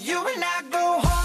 You and I go home.